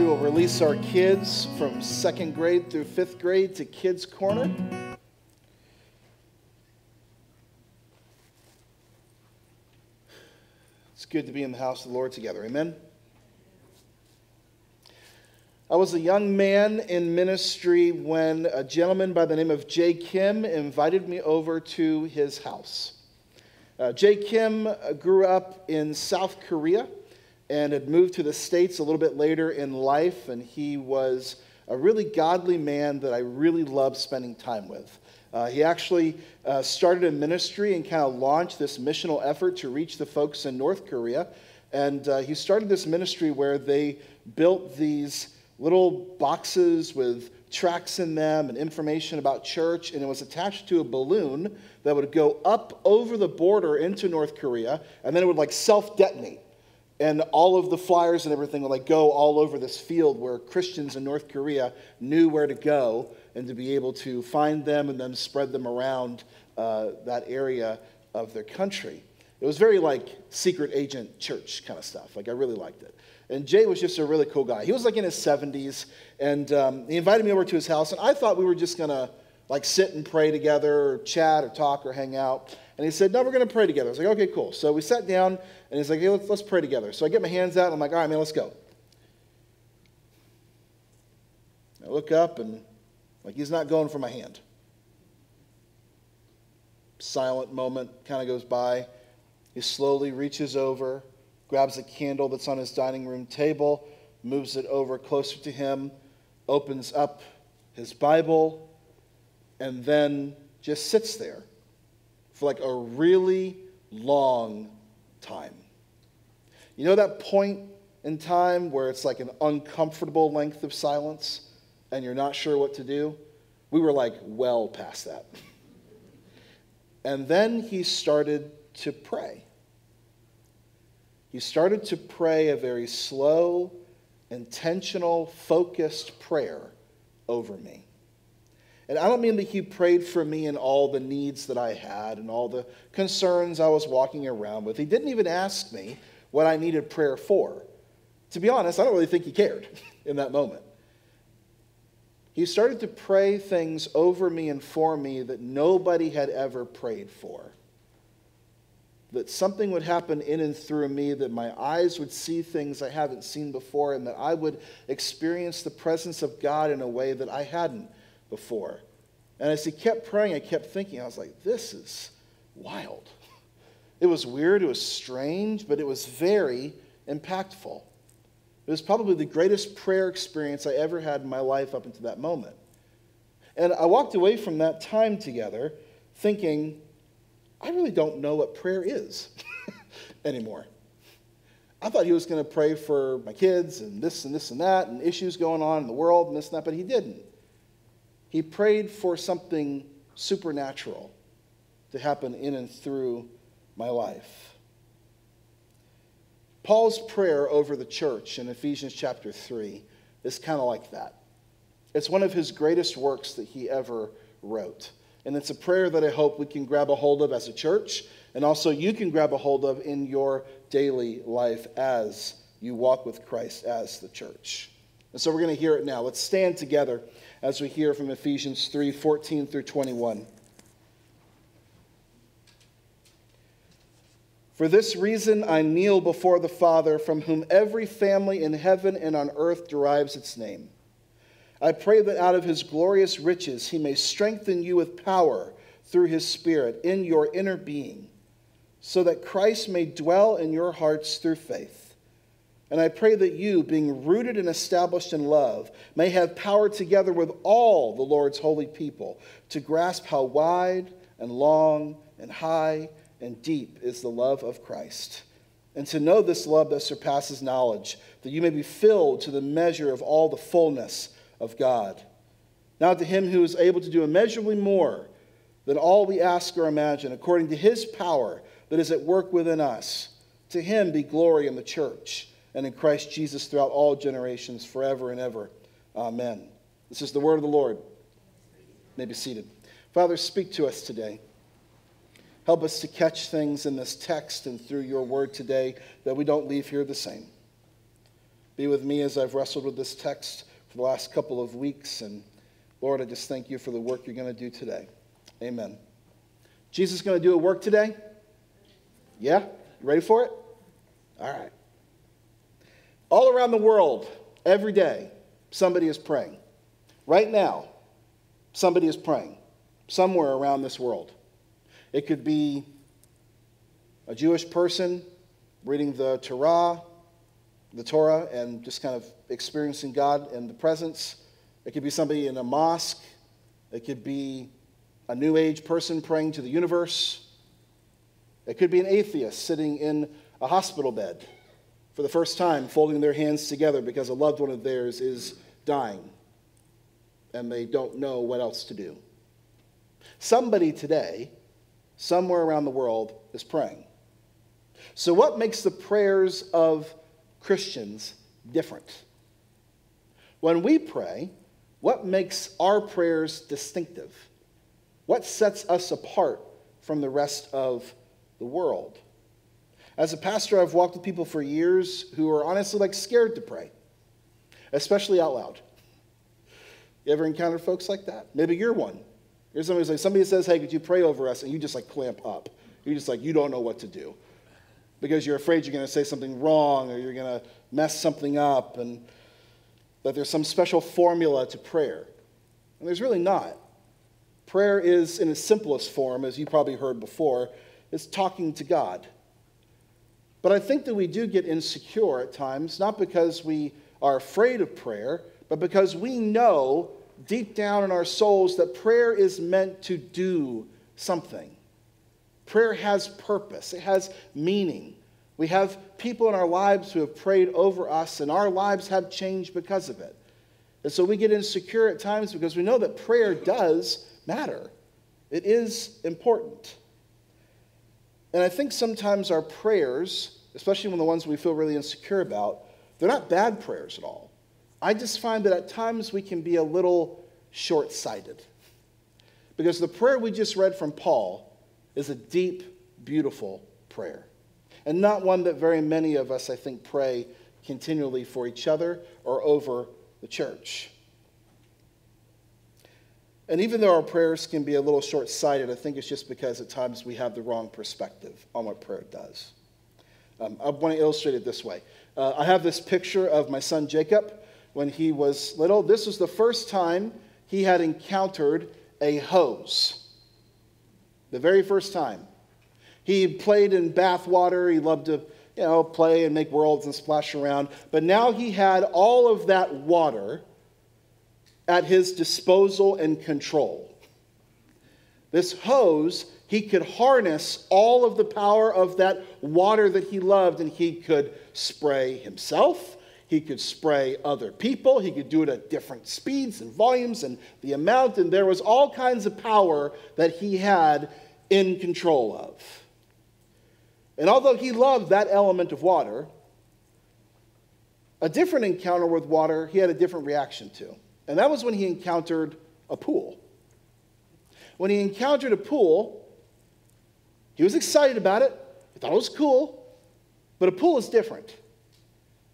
we will release our kids from second grade through fifth grade to Kids Corner. It's good to be in the house of the Lord together. Amen. I was a young man in ministry when a gentleman by the name of Jay Kim invited me over to his house. Uh, Jay Kim grew up in South Korea and had moved to the States a little bit later in life, and he was a really godly man that I really loved spending time with. Uh, he actually uh, started a ministry and kind of launched this missional effort to reach the folks in North Korea. And uh, he started this ministry where they built these little boxes with tracts in them and information about church, and it was attached to a balloon that would go up over the border into North Korea, and then it would like self detonate and all of the flyers and everything would like go all over this field where Christians in North Korea knew where to go and to be able to find them and then spread them around uh, that area of their country. It was very like secret agent church kind of stuff. Like I really liked it. And Jay was just a really cool guy. He was like in his 70s, and um, he invited me over to his house, and I thought we were just gonna like sit and pray together, or chat, or talk, or hang out. And he said, No, we're going to pray together. I was like, Okay, cool. So we sat down, and he's like, Hey, let's, let's pray together. So I get my hands out, and I'm like, All right, man, let's go. I look up, and like he's not going for my hand. Silent moment kind of goes by. He slowly reaches over, grabs a candle that's on his dining room table, moves it over closer to him, opens up his Bible, and then just sits there for like a really long time. You know that point in time where it's like an uncomfortable length of silence and you're not sure what to do? We were like well past that. And then he started to pray. He started to pray a very slow, intentional, focused prayer over me. And I don't mean that he prayed for me and all the needs that I had and all the concerns I was walking around with. He didn't even ask me what I needed prayer for. To be honest, I don't really think he cared in that moment. He started to pray things over me and for me that nobody had ever prayed for. That something would happen in and through me, that my eyes would see things I haven't seen before, and that I would experience the presence of God in a way that I hadn't before. And as he kept praying, I kept thinking, I was like, this is wild. It was weird, it was strange, but it was very impactful. It was probably the greatest prayer experience I ever had in my life up until that moment. And I walked away from that time together thinking, I really don't know what prayer is anymore. I thought he was going to pray for my kids and this and this and that and issues going on in the world and this and that, but he didn't. He prayed for something supernatural to happen in and through my life. Paul's prayer over the church in Ephesians chapter 3 is kind of like that. It's one of his greatest works that he ever wrote. And it's a prayer that I hope we can grab a hold of as a church, and also you can grab a hold of in your daily life as you walk with Christ as the church. And so we're going to hear it now. Let's stand together as we hear from Ephesians 3 14 through 21. For this reason, I kneel before the Father, from whom every family in heaven and on earth derives its name. I pray that out of his glorious riches he may strengthen you with power through his Spirit in your inner being, so that Christ may dwell in your hearts through faith and I pray that you, being rooted and established in love, may have power together with all the Lord's holy people to grasp how wide and long and high and deep is the love of Christ, and to know this love that surpasses knowledge, that you may be filled to the measure of all the fullness of God. Now, to him who is able to do immeasurably more than all we ask or imagine, according to his power that is at work within us, to him be glory in the church and in Christ Jesus throughout all generations, forever and ever. Amen. This is the word of the Lord. You may be seated. Father, speak to us today. Help us to catch things in this text and through your word today that we don't leave here the same. be with me as I've wrestled with this text for the last couple of weeks. And Lord, I just thank you for the work you're going to do today. Amen. Jesus going to do a work today? Yeah? You ready for it? All right. All around the world, every day, somebody is praying. Right now, somebody is praying somewhere around this world. It could be a Jewish person reading the Torah, the Torah, and just kind of experiencing God in the presence. It could be somebody in a mosque. It could be a New Age person praying to the universe. It could be an atheist sitting in a hospital bed for the first time, folding their hands together because a loved one of theirs is dying and they don't know what else to do. Somebody today, somewhere around the world, is praying. So, what makes the prayers of Christians different? When we pray, what makes our prayers distinctive? What sets us apart from the rest of the world? As a pastor, I've walked with people for years who are honestly like scared to pray, especially out loud. You ever encountered folks like that? Maybe you're one. You're somebody like, somebody says, hey, could you pray over us? And you just like clamp up. You're just like, you don't know what to do because you're afraid you're going to say something wrong or you're going to mess something up and that there's some special formula to prayer. And there's really not. Prayer is, in its simplest form, as you probably heard before, is talking to God. But I think that we do get insecure at times, not because we are afraid of prayer, but because we know deep down in our souls that prayer is meant to do something. Prayer has purpose, it has meaning. We have people in our lives who have prayed over us, and our lives have changed because of it. And so we get insecure at times because we know that prayer does matter, it is important. And I think sometimes our prayers, especially when the ones we feel really insecure about, they're not bad prayers at all. I just find that at times we can be a little short sighted. Because the prayer we just read from Paul is a deep, beautiful prayer. And not one that very many of us, I think, pray continually for each other or over the church. And even though our prayers can be a little short sighted, I think it's just because at times we have the wrong perspective on what prayer does. Um, I want to illustrate it this way. Uh, I have this picture of my son Jacob when he was little. This was the first time he had encountered a hose the very first time. He played in bathwater. He loved to, you know, play and make worlds and splash around. But now he had all of that water at his disposal and control. This hose, he could harness all of the power of that water that he loved, and he could spray himself. He could spray other people. He could do it at different speeds and volumes and the amount. And there was all kinds of power that he had in control of. And although he loved that element of water, a different encounter with water he had a different reaction to. And that was when he encountered a pool. When he encountered a pool, he was excited about it. He thought it was cool. But a pool is different.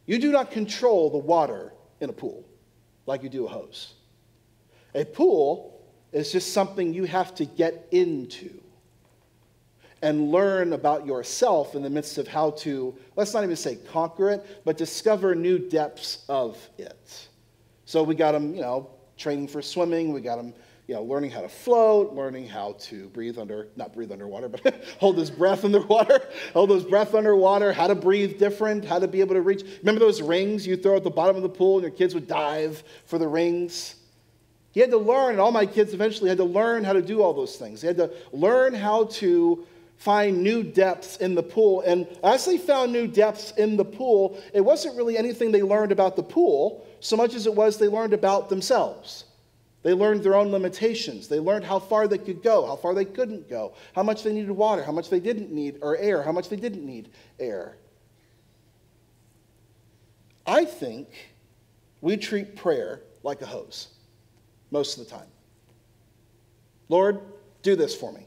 You do not control the water in a pool like you do a hose. A pool is just something you have to get into and learn about yourself in the midst of how to, let's not even say conquer it, but discover new depths of it. So we got them, you know, training for swimming. We got them, you know, learning how to float, learning how to breathe under, not breathe underwater, but hold his breath underwater, hold his breath underwater, how to breathe different, how to be able to reach. Remember those rings you throw at the bottom of the pool and your kids would dive for the rings? He had to learn, and all my kids eventually had to learn how to do all those things. They had to learn how to find new depths in the pool. And as they found new depths in the pool, it wasn't really anything they learned about the pool so much as it was they learned about themselves. They learned their own limitations. They learned how far they could go, how far they couldn't go, how much they needed water, how much they didn't need, or air, how much they didn't need air. I think we treat prayer like a hose most of the time. Lord, do this for me.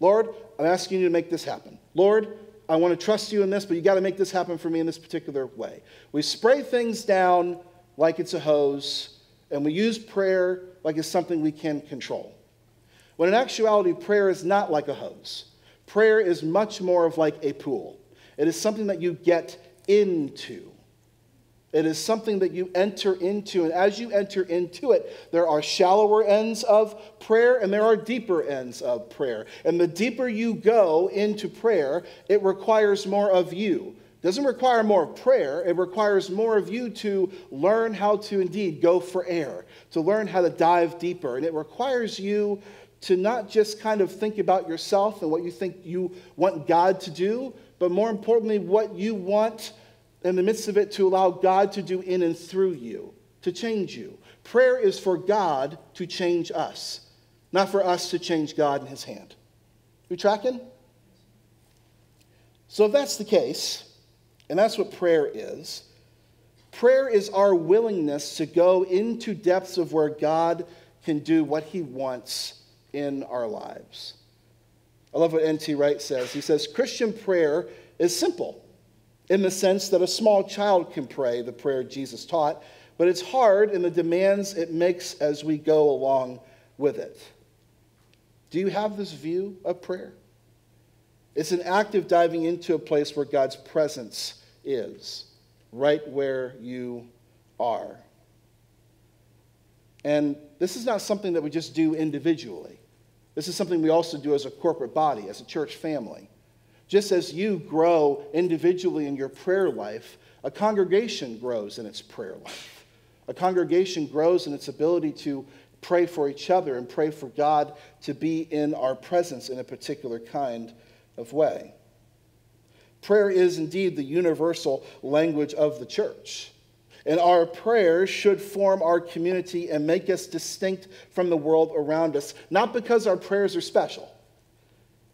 Lord, I'm asking you to make this happen. Lord, I want to trust you in this, but you got to make this happen for me in this particular way. We spray things down like it's a hose, and we use prayer like it's something we can control. When in actuality, prayer is not like a hose. Prayer is much more of like a pool. It is something that you get into. It is something that you enter into. And as you enter into it, there are shallower ends of prayer and there are deeper ends of prayer. And the deeper you go into prayer, it requires more of you. Doesn't require more prayer, it requires more of you to learn how to indeed go for air, to learn how to dive deeper. And it requires you to not just kind of think about yourself and what you think you want God to do, but more importantly, what you want in the midst of it to allow God to do in and through you, to change you. Prayer is for God to change us, not for us to change God in His hand. You tracking? So, if that's the case, and that's what prayer is, prayer is our willingness to go into depths of where God can do what He wants in our lives. I love what N.T. Wright says. He says, Christian prayer is simple in the sense that a small child can pray the prayer Jesus taught, but it's hard in the demands it makes as we go along with it. Do you have this view of prayer? It's an act of diving into a place where God's presence is, right where you are. And this is not something that we just do individually. This is something we also do as a corporate body, as a church family. Just as you grow individually in your prayer life, a congregation grows in its prayer life. A congregation grows in its ability to pray for each other and pray for God to be in our presence in a particular kind of way. Prayer is indeed the universal language of the church. And our prayers should form our community and make us distinct from the world around us, not because our prayers are special,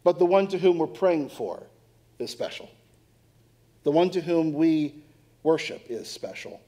but the one to whom we're praying for is special. The one to whom we worship is special.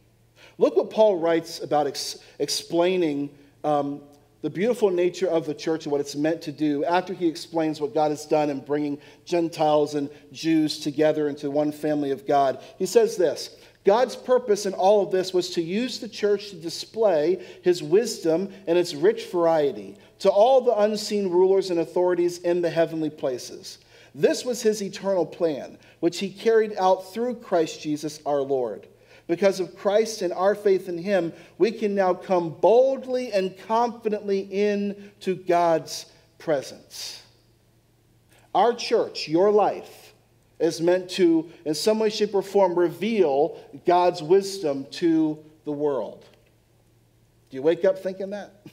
Look what Paul writes about ex- explaining um, the beautiful nature of the church and what it's meant to do after he explains what God has done in bringing Gentiles and Jews together into one family of God. He says this God's purpose in all of this was to use the church to display his wisdom and its rich variety to all the unseen rulers and authorities in the heavenly places. This was his eternal plan, which he carried out through Christ Jesus our Lord. Because of Christ and our faith in him, we can now come boldly and confidently into God's presence. Our church, your life, is meant to, in some way, shape, or form, reveal God's wisdom to the world. Do you wake up thinking that?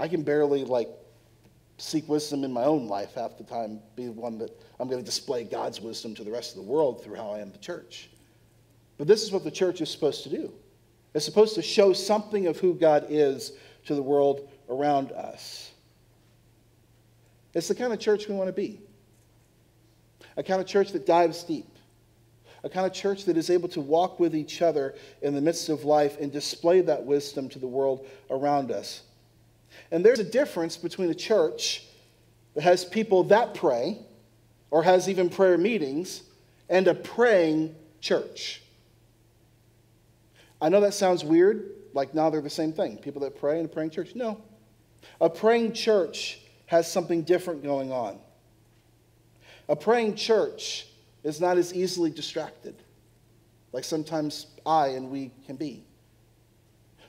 I can barely, like, seek wisdom in my own life half the time, be one that I'm going to display God's wisdom to the rest of the world through how I am the church. But this is what the church is supposed to do. It's supposed to show something of who God is to the world around us. It's the kind of church we want to be. A kind of church that dives deep. A kind of church that is able to walk with each other in the midst of life and display that wisdom to the world around us. And there's a difference between a church that has people that pray or has even prayer meetings and a praying church. I know that sounds weird, like now they're the same thing. People that pray and a praying church. No. A praying church has something different going on. A praying church is not as easily distracted like sometimes I and we can be.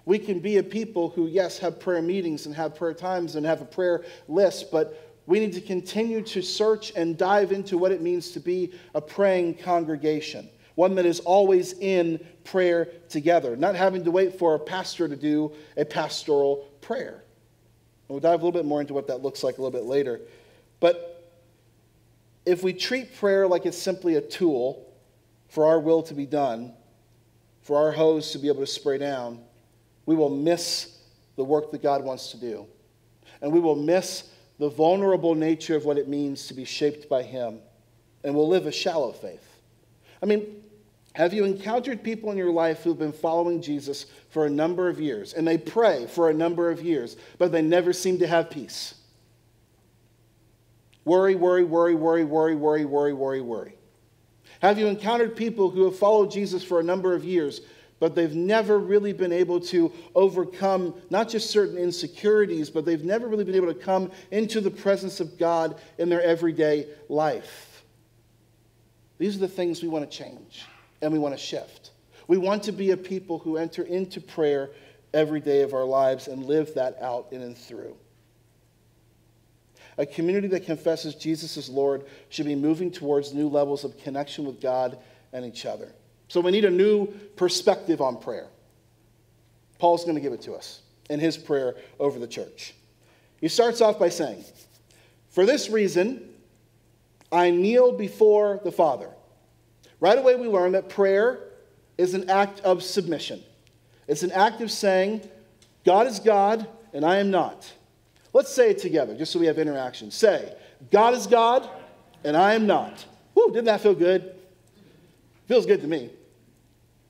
We can be a people who, yes, have prayer meetings and have prayer times and have a prayer list, but we need to continue to search and dive into what it means to be a praying congregation, one that is always in prayer together, not having to wait for a pastor to do a pastoral prayer. And we'll dive a little bit more into what that looks like a little bit later. But if we treat prayer like it's simply a tool for our will to be done, for our hose to be able to spray down, we will miss the work that God wants to do. And we will miss the vulnerable nature of what it means to be shaped by Him. And we'll live a shallow faith. I mean, have you encountered people in your life who've been following Jesus for a number of years and they pray for a number of years, but they never seem to have peace? Worry, worry, worry, worry, worry, worry, worry, worry, worry. Have you encountered people who have followed Jesus for a number of years, but they've never really been able to overcome not just certain insecurities, but they've never really been able to come into the presence of God in their everyday life? These are the things we want to change and we want to shift. We want to be a people who enter into prayer every day of our lives and live that out in and through. A community that confesses Jesus as Lord should be moving towards new levels of connection with God and each other. So we need a new perspective on prayer. Paul's going to give it to us in his prayer over the church. He starts off by saying, For this reason, I kneel before the Father. Right away, we learn that prayer is an act of submission. It's an act of saying, God is God and I am not. Let's say it together, just so we have interaction. Say, God is God, and I am not. Whoo, didn't that feel good? Feels good to me.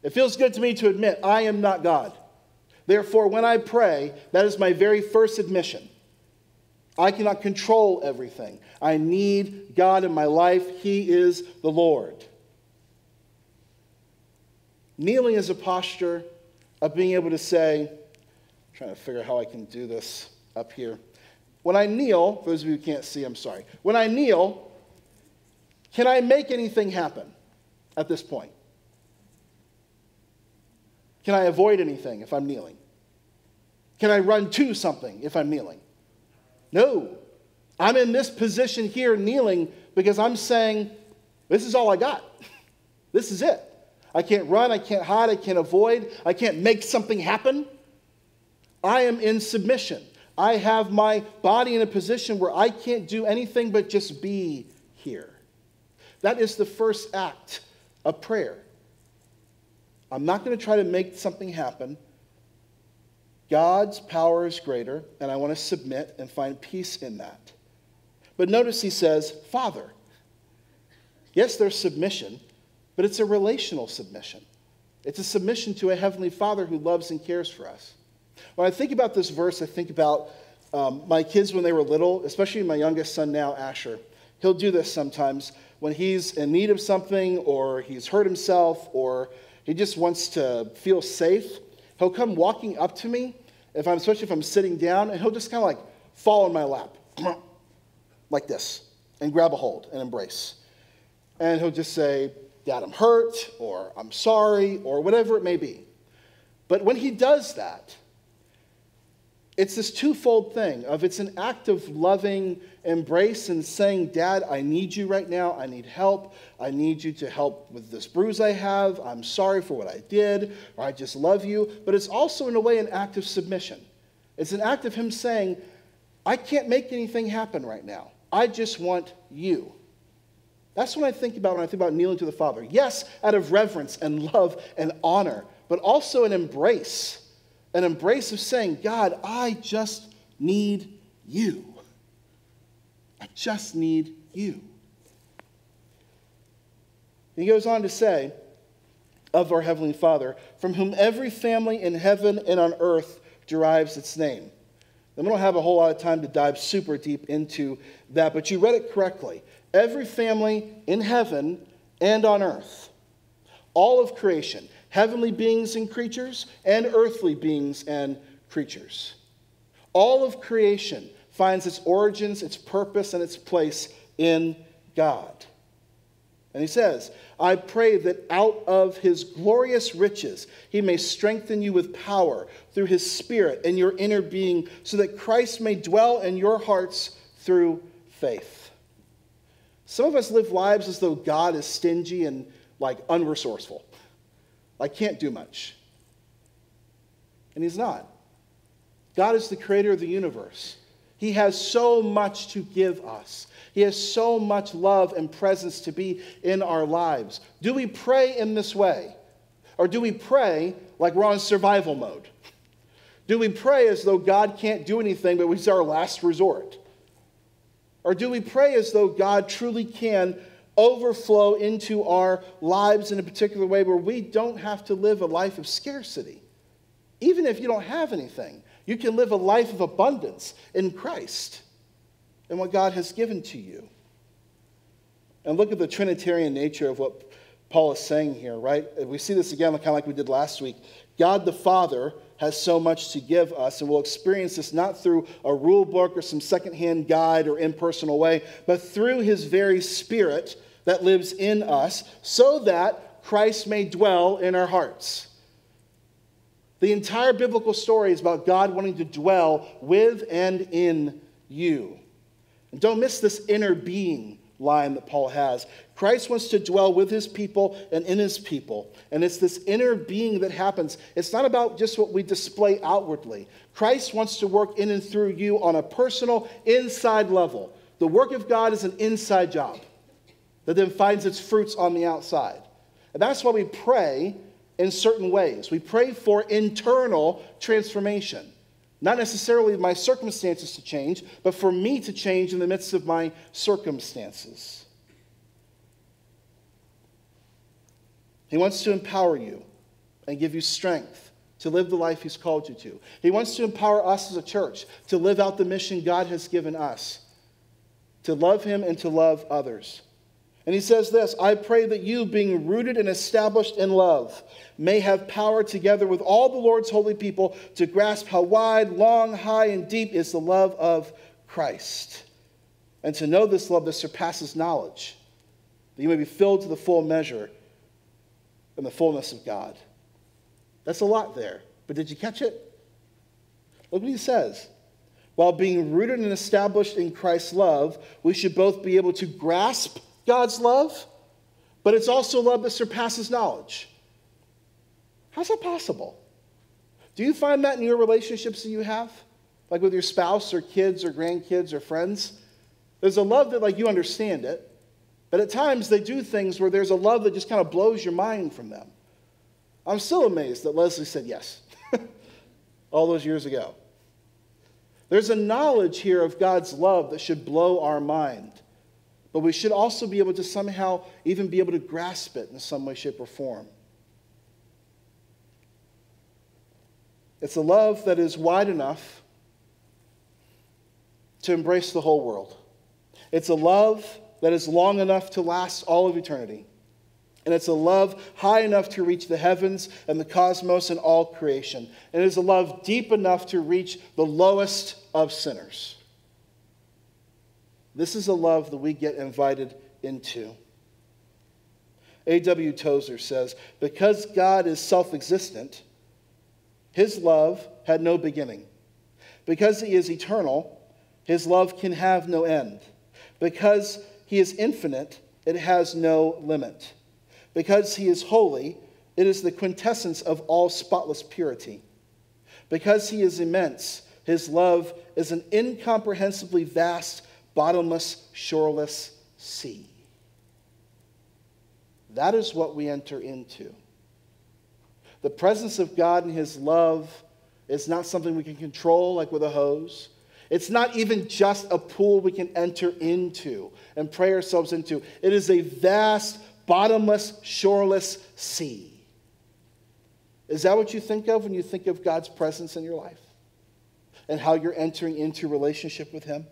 It feels good to me to admit I am not God. Therefore, when I pray, that is my very first admission. I cannot control everything. I need God in my life. He is the Lord. Kneeling is a posture of being able to say, I'm trying to figure out how I can do this up here. When I kneel, for those of you who can't see, I'm sorry. When I kneel, can I make anything happen at this point? Can I avoid anything if I'm kneeling? Can I run to something if I'm kneeling? No. I'm in this position here kneeling because I'm saying, this is all I got. this is it. I can't run, I can't hide, I can't avoid, I can't make something happen. I am in submission. I have my body in a position where I can't do anything but just be here. That is the first act of prayer. I'm not going to try to make something happen. God's power is greater, and I want to submit and find peace in that. But notice he says, Father. Yes, there's submission, but it's a relational submission. It's a submission to a heavenly Father who loves and cares for us. When I think about this verse, I think about um, my kids when they were little, especially my youngest son now, Asher. He'll do this sometimes when he's in need of something or he's hurt himself or he just wants to feel safe. He'll come walking up to me, if I'm, especially if I'm sitting down, and he'll just kind of like fall in my lap, like this, and grab a hold and embrace. And he'll just say, Dad, I'm hurt, or I'm sorry, or whatever it may be. But when he does that, it's this twofold thing of it's an act of loving embrace and saying dad i need you right now. I need help. I need you to help with this bruise i have. I'm sorry for what i did. Or i just love you. But it's also in a way an act of submission. It's an act of him saying i can't make anything happen right now. I just want you. That's what i think about when i think about kneeling to the father. Yes out of reverence and love and honor but also an embrace an embrace of saying, God, I just need you. I just need you. he goes on to say of our Heavenly Father, from whom every family in heaven and on earth derives its name. And we don't have a whole lot of time to dive super deep into that, but you read it correctly. Every family in heaven and on earth, all of creation, heavenly beings and creatures, and earthly beings and creatures. All of creation finds its origins, its purpose, and its place in God. And he says, I pray that out of his glorious riches he may strengthen you with power through his spirit and your inner being, so that Christ may dwell in your hearts through faith. Some of us live lives as though God is stingy and like unresourceful. I can't do much. And He's not. God is the creator of the universe. He has so much to give us. He has so much love and presence to be in our lives. Do we pray in this way? Or do we pray like we're on survival mode? Do we pray as though God can't do anything, but he's our last resort? Or do we pray as though God truly can overflow into our lives in a particular way where we don't have to live a life of scarcity. Even if you don't have anything, you can live a life of abundance in Christ. and what God has given to you. And look at the Trinitarian nature of what Paul is saying here, right? We see this again, kind of like we did last week. God the Father has so much to give us, and we'll experience this not through a rule book or some secondhand guide or impersonal way, but through his very spirit that lives in us, so that Christ may dwell in our hearts. The entire biblical story is about God wanting to dwell with and in you. And don't miss this inner being line that Paul has. Christ wants to dwell with his people and in his people. And it's this inner being that happens. It's not about just what we display outwardly. Christ wants to work in and through you on a personal, inside level. The work of God is an inside job that then finds its fruits on the outside. And that's why we pray in certain ways. We pray for internal transformation. Not necessarily my circumstances to change, but for me to change in the midst of my circumstances. He wants to empower you and give you strength to live the life He's called you to. He wants to empower us as a church to live out the mission God has given us to love Him and to love others. And he says this I pray that you, being rooted and established in love, may have power together with all the Lord's holy people to grasp how wide, long, high, and deep is the love of Christ, and to know this love that surpasses knowledge, that you may be filled to the full measure in the fullness of God. That's a lot there, but did you catch it? Look what he says. While being rooted and established in Christ's love, we should both be able to grasp God's love, but it's also love that surpasses knowledge. How's that possible? Do you find that in your relationships that you have? Like with your spouse or kids or grandkids or friends? There's a love that, like, you understand it, but at times they do things where there's a love that just kind of blows your mind from them. I'm still amazed that Leslie said yes all those years ago. There's a knowledge here of God's love that should blow our mind. But we should also be able to somehow even be able to grasp it in some way, shape, or form. It's a love that is wide enough to embrace the whole world. It's a love that is long enough to last all of eternity. And it's a love high enough to reach the heavens and the cosmos and all creation. And it is a love deep enough to reach the lowest of sinners. This is a love that we get invited into. A.W. Tozer says, Because God is self existent, his love had no beginning. Because he is eternal, his love can have no end. Because he is infinite, it has no limit. Because he is holy, it is the quintessence of all spotless purity. Because he is immense, his love is an incomprehensibly vast bottomless, shoreless sea. That is what we enter into. The presence of God and His love is not something we can control like with a hose. It's not even just a pool we can enter into and pray ourselves into. It is a vast, bottomless, shoreless sea. Is that what you think of when you think of God's presence in your life? And how you're entering into relationship with Him?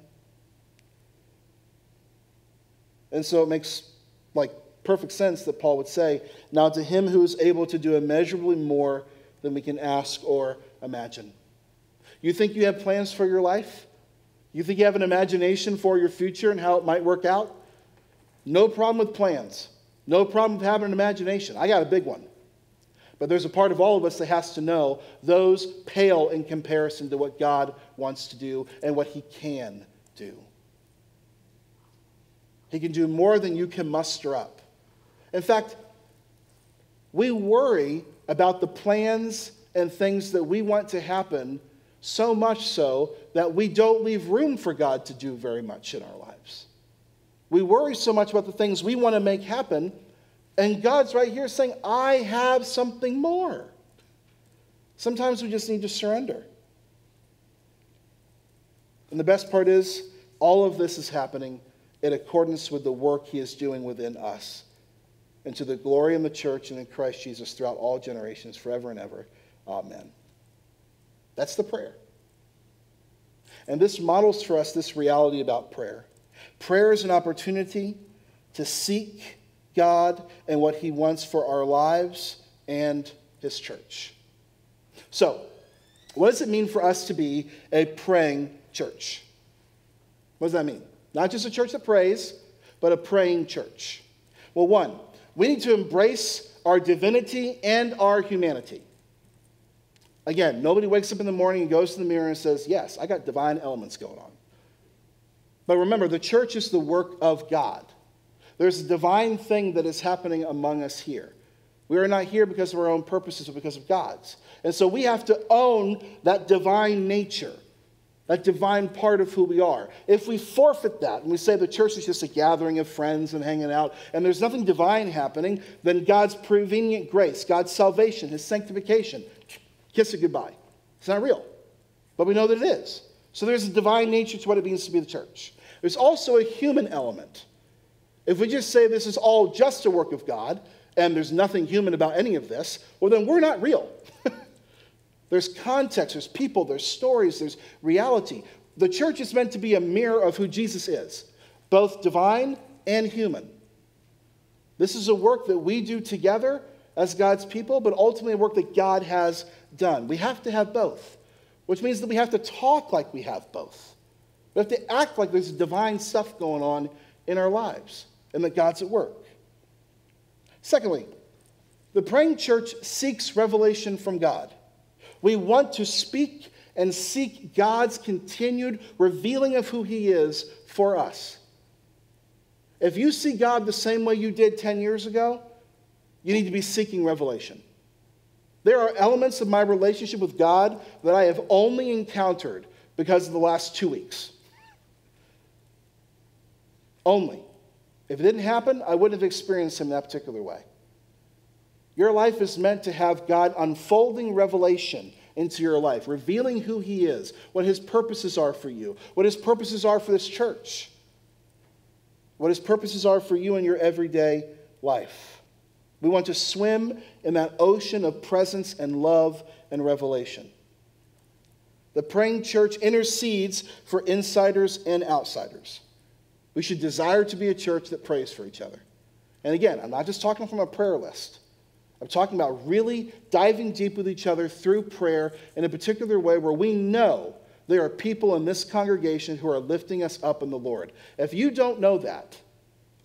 And so it makes like perfect sense that Paul would say, Now to him who is able to do immeasurably more than we can ask or imagine. You think you have plans for your life? You think you have an imagination for your future and how it might work out? No problem with plans. No problem with having an imagination. I got a big one. But there's a part of all of us that has to know those pale in comparison to what God wants to do and what He can do. He can do more than you can muster up. In fact, we worry about the plans and things that we want to happen so much so that we don't leave room for God to do very much in our lives. We worry so much about the things we want to make happen, and God's right here saying, I have something more. Sometimes we just need to surrender. And the best part is, all of this is happening in accordance with the work he is doing within us. And to the glory in the church and in Christ Jesus throughout all generations, forever and ever. Amen. That's the prayer. And this models for us this reality about prayer. Prayer is an opportunity to seek God and what He wants for our lives and His church. So, what does it mean for us to be a praying church? What does that mean? Not just a church that prays, but a praying church. Well, one, we need to embrace our divinity and our humanity. Again, nobody wakes up in the morning and goes to the mirror and says, Yes, I got divine elements going on. But remember, the church is the work of God. There's a divine thing that is happening among us here. We are not here because of our own purposes, but because of God's. And so we have to own that divine nature, that divine part of who we are. If we forfeit that and we say the church is just a gathering of friends and hanging out, and there's nothing divine happening, then God's prevenient grace, God's salvation, His sanctification, kiss it goodbye. It's not real. But we know that it is. So there's a divine nature to what it means to be the church. There's also a human element. If we just say this is all just a work of God and there's nothing human about any of this, well, then we're not real. there's context, there's people, there's stories, there's reality. The church is meant to be a mirror of who Jesus is, both divine and human. This is a work that we do together as God's people, but ultimately a work that God has done. We have to have both, which means that we have to talk like we have both. We have to act like there's divine stuff going on in our lives and that God's at work. Secondly, the praying church seeks revelation from God. We want to speak and seek God's continued revealing of who He is for us. If you see God the same way you did 10 years ago, you need to be seeking revelation. There are elements of my relationship with God that I have only encountered because of the last two weeks. Only. If it didn't happen, I wouldn't have experienced him that particular way. Your life is meant to have God unfolding revelation into your life, revealing who he is, what his purposes are for you, what his purposes are for this church, what his purposes are for you in your everyday life. We want to swim in that ocean of presence and love and revelation. The praying church intercedes for insiders and outsiders. We should desire to be a church that prays for each other. And again, I'm not just talking from a prayer list. I'm talking about really diving deep with each other through prayer in a particular way where we know there are people in this congregation who are lifting us up in the Lord. If you don't know that,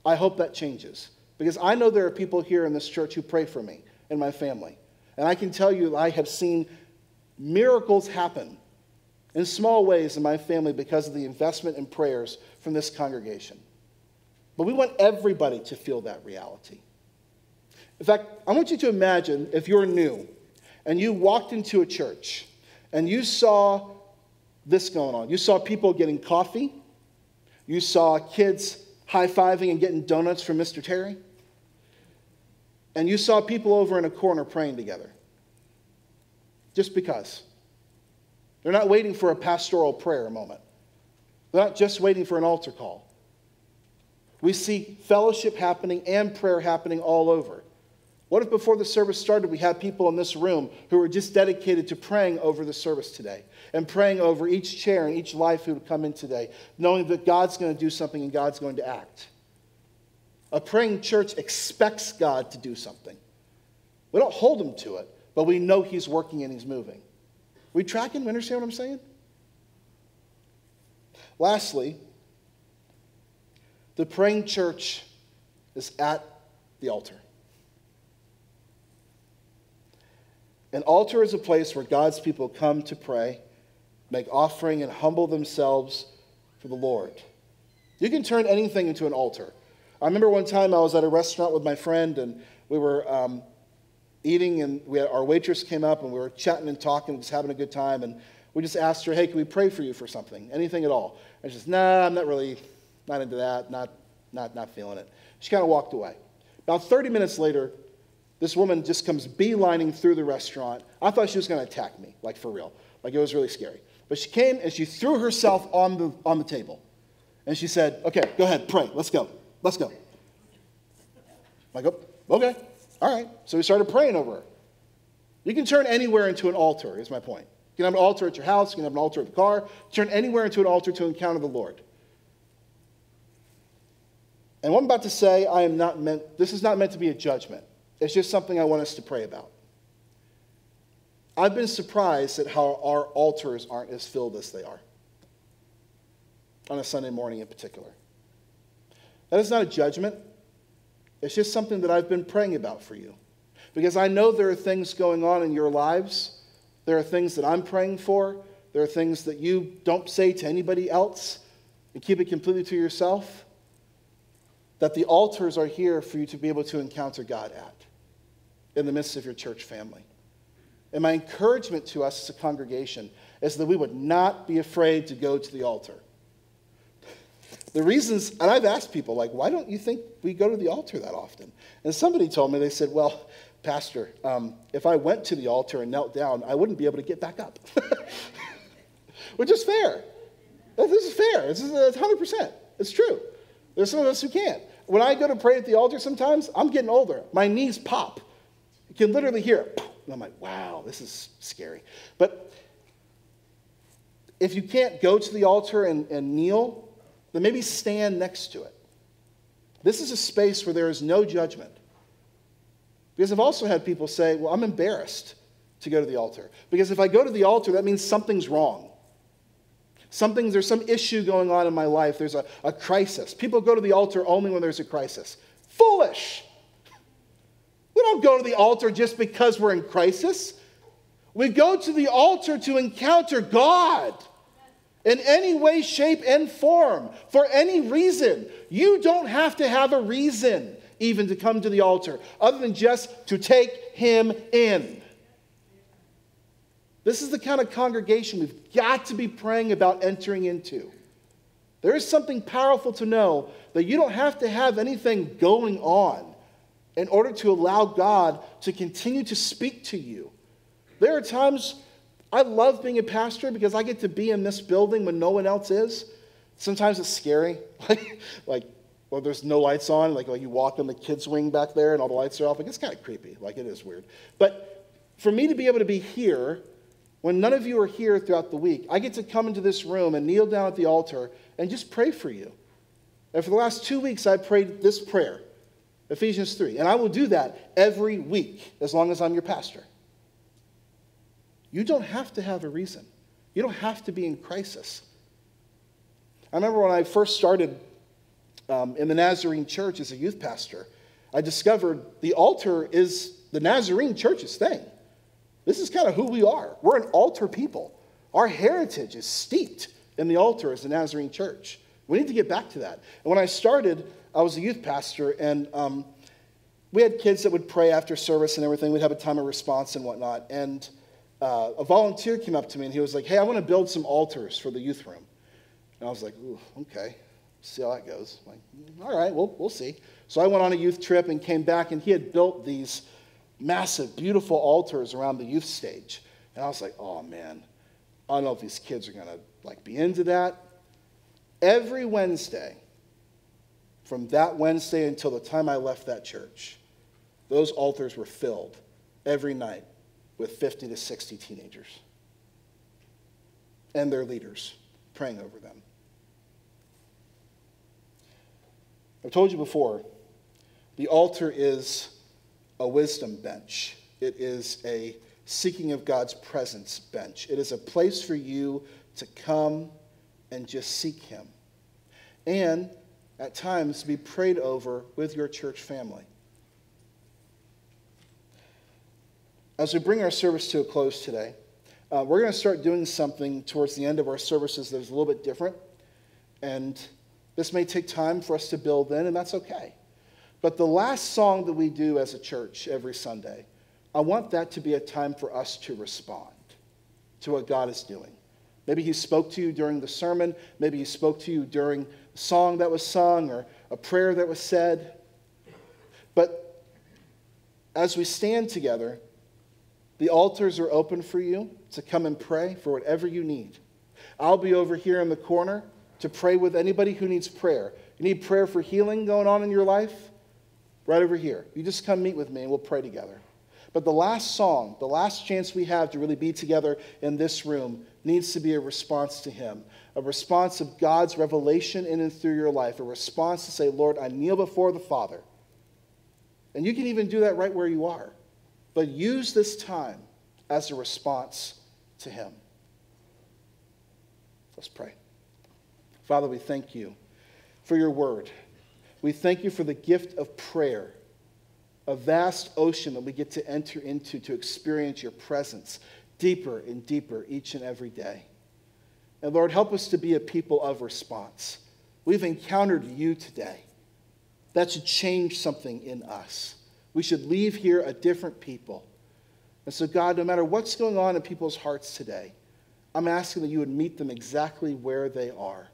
I hope that changes. Because I know there are people here in this church who pray for me and my family. And I can tell you, I have seen miracles happen in small ways in my family because of the investment in prayers from this congregation. But we want everybody to feel that reality. In fact, I want you to imagine if you're new and you walked into a church and you saw this going on. You saw people getting coffee, you saw kids high fiving and getting donuts from Mr. Terry, and you saw people over in a corner praying together. Just because. They're not waiting for a pastoral prayer moment. They're not just waiting for an altar call. We see fellowship happening and prayer happening all over. What if before the service started, we had people in this room who were just dedicated to praying over the service today and praying over each chair and each life who would come in today, knowing that God's going to do something and God's going to act? A praying church expects God to do something. We don't hold him to it, but we know he's working and he's moving. We tracking? We understand what I'm saying? Lastly, the praying church is at the altar. An altar is a place where God's people come to pray, make offering, and humble themselves for the Lord. You can turn anything into an altar. I remember one time I was at a restaurant with my friend, and we were um, eating, and had, our waitress came up, and we were chatting and talking, just having a good time, and we just asked her, hey, can we pray for you for something? Anything at all? And she says, nah, I'm not really, not into that, not, not, not feeling it. She kind of walked away. About 30 minutes later, this woman just comes beelining through the restaurant. I thought she was going to attack me, like for real. Like it was really scary. But she came and she threw herself on the, on the table. And she said, okay, go ahead, pray. Let's go. Let's go. I go, oh, okay, all right. So we started praying over her. You can turn anywhere into an altar, is my point. You can have an altar at your house, you can have an altar at the car, turn anywhere into an altar to encounter the Lord. And what I'm about to say, I am not meant, this is not meant to be a judgment. It's just something I want us to pray about. I've been surprised at how our altars aren't as filled as they are on a Sunday morning in particular. That is not a judgment. It's just something that I've been praying about for you. Because I know there are things going on in your lives. There are things that I'm praying for. There are things that you don't say to anybody else and keep it completely to yourself. That the altars are here for you to be able to encounter God at in the midst of your church family. And my encouragement to us as a congregation is that we would not be afraid to go to the altar. The reasons, and I've asked people, like, why don't you think we go to the altar that often? And somebody told me, they said, well, Pastor, um, if I went to the altar and knelt down, I wouldn't be able to get back up. Which is fair. This is fair. This is 100%. It's true. There's some of us who can't. When I go to pray at the altar sometimes, I'm getting older. My knees pop. You can literally hear it. And I'm like, wow, this is scary. But if you can't go to the altar and, and kneel, then maybe stand next to it. This is a space where there is no judgment. Because I've also had people say, well, I'm embarrassed to go to the altar. Because if I go to the altar, that means something's wrong. Something, there's some issue going on in my life. There's a, a crisis. People go to the altar only when there's a crisis. Foolish. We don't go to the altar just because we're in crisis. We go to the altar to encounter God in any way, shape, and form, for any reason. You don't have to have a reason even to come to the altar, other than just to take Him in. This is the kind of congregation we've got to be praying about entering into. There is something powerful to know that you don't have to have anything going on in order to allow God to continue to speak to you. There are times I love being a pastor because I get to be in this building when no one else is. Sometimes it's scary, like, like well, there's no lights on, like, like you walk in the kids' wing back there and all the lights are off. Like, it's kind of creepy. Like, it is weird. But for me to be able to be here when none of you are here throughout the week, I get to come into this room and kneel down at the altar and just pray for you. And for the last two weeks, I prayed this prayer Ephesians 3. And I will do that every week as long as I'm your pastor. You don't have to have a reason, you don't have to be in crisis. I remember when I first started um, in the Nazarene church as a youth pastor, I discovered the altar is the Nazarene church's thing. This is kind of who we are. We're an altar people. Our heritage is steeped in the altar as the Nazarene church. We need to get back to that. And when I started, I was a youth pastor, and um, we had kids that would pray after service and everything. We'd have a time of response and whatnot. And uh, a volunteer came up to me and he was like, Hey, I want to build some altars for the youth room. And I was like, Ooh, okay, see how that goes. I'm like, all right, we'll, we'll see. So I went on a youth trip and came back, and he had built these massive, beautiful altars around the youth stage. And I was like, oh man, I don't know if these kids are gonna like be into that. Every Wednesday, from that Wednesday until the time I left that church, those altars were filled every night with 50 to 60 teenagers and their leaders praying over them. I've told you before, the altar is a wisdom bench. It is a seeking of God's presence bench. It is a place for you to come and just seek Him. And at times be prayed over with your church family. As we bring our service to a close today, uh, we're going to start doing something towards the end of our services that is a little bit different. And this may take time for us to build in, and that's okay. But the last song that we do as a church every Sunday, I want that to be a time for us to respond to what God is doing. Maybe He spoke to you during the sermon, maybe He spoke to you during a song that was sung or a prayer that was said. But as we stand together, the altars are open for you to come and pray for whatever you need. I'll be over here in the corner to pray with anybody who needs prayer. You need prayer for healing going on in your life? Right over here. You just come meet with me and we'll pray together. But the last song, the last chance we have to really be together in this room, needs to be a response to Him, a response of God's revelation in and through your life, a response to say, Lord, I kneel before the Father. And you can even do that right where you are. But use this time as a response to Him. Let's pray. Father, we thank you for your word. We thank you for the gift of prayer, a vast ocean that we get to enter into to experience your presence deeper and deeper each and every day. And Lord, help us to be a people of response. We've encountered you today. That should change something in us. We should leave here a different people. And so, God, no matter what's going on in people's hearts today, I'm asking that you would meet them exactly where they are,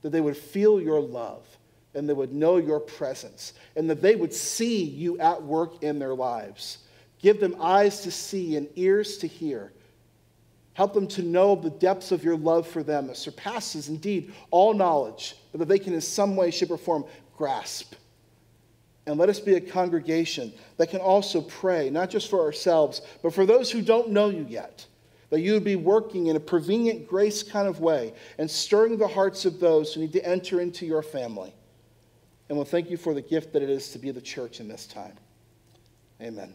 that they would feel your love and they would know your presence, and that they would see you at work in their lives. Give them eyes to see and ears to hear. Help them to know the depths of your love for them that surpasses indeed all knowledge, but that they can in some way, shape, or form grasp. And let us be a congregation that can also pray, not just for ourselves, but for those who don't know you yet that you would be working in a prevenient grace kind of way and stirring the hearts of those who need to enter into your family. And we'll thank you for the gift that it is to be the church in this time. Amen.